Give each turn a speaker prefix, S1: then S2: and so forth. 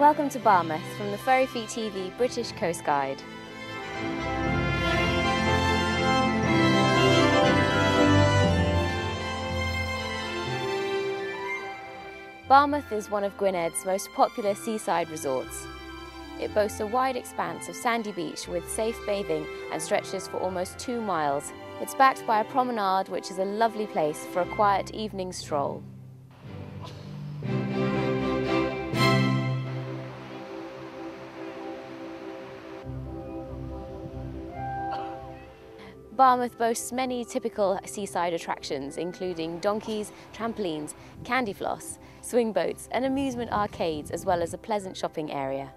S1: Welcome to Barmouth from the Furry Feet TV British Coast Guide. Barmouth is one of Gwynedd's most popular seaside resorts. It boasts a wide expanse of sandy beach with safe bathing and stretches for almost two miles. It's backed by a promenade which is a lovely place for a quiet evening stroll. Barmouth boasts many typical seaside attractions, including donkeys, trampolines, candy floss, swing boats and amusement arcades, as well as a pleasant shopping area.